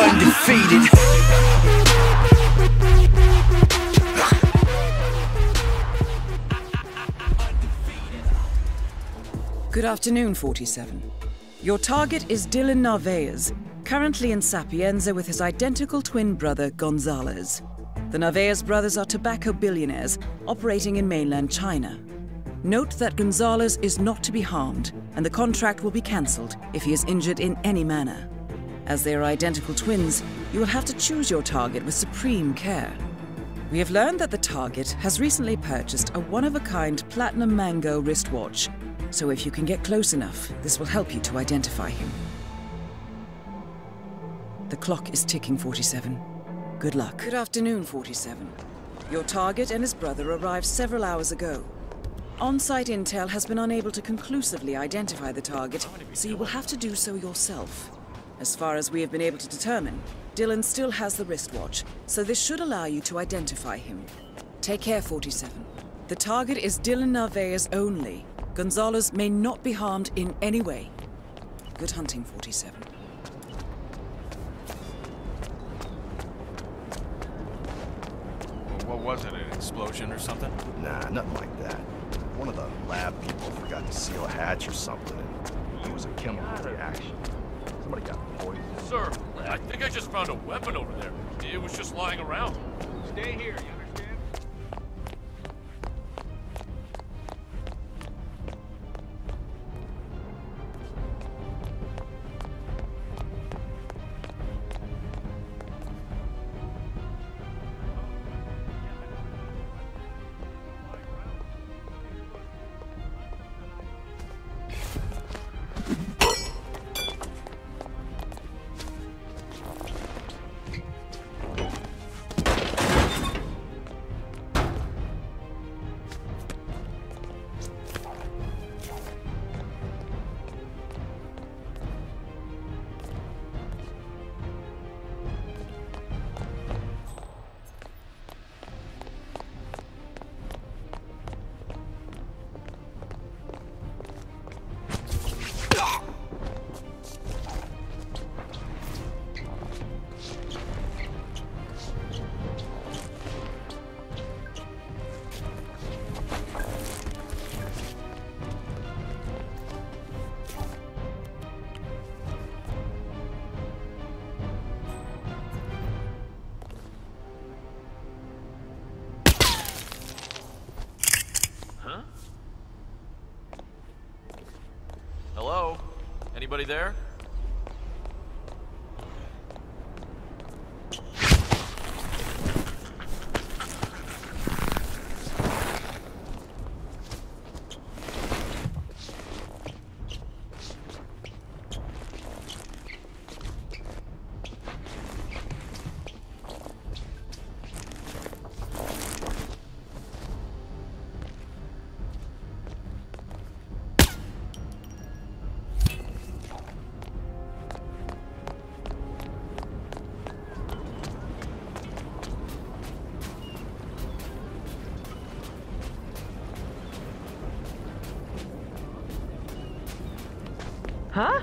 undefeated. Good afternoon, 47. Your target is Dylan Narvaez, currently in Sapienza with his identical twin brother, Gonzalez. The Narvaez brothers are tobacco billionaires operating in mainland China. Note that Gonzalez is not to be harmed, and the contract will be cancelled if he is injured in any manner. As they are identical twins, you will have to choose your target with supreme care. We have learned that the target has recently purchased a one of a kind platinum mango wristwatch, so if you can get close enough, this will help you to identify him. The clock is ticking, 47. Good luck. Good afternoon, 47. Your target and his brother arrived several hours ago. On-site intel has been unable to conclusively identify the target, so you will have to do so yourself. As far as we have been able to determine, Dylan still has the wristwatch, so this should allow you to identify him. Take care, 47. The target is Dylan Narvaez only. Gonzalez may not be harmed in any way. Good hunting, 47. Well, what was it? An explosion or something? Nah, nothing like that. One of the lab people forgot to seal a hatch or something, and it was a chemical reaction. Somebody got poisoned. Sir, I think I just found a weapon over there. It was just lying around. Stay here, Anybody there? Huh?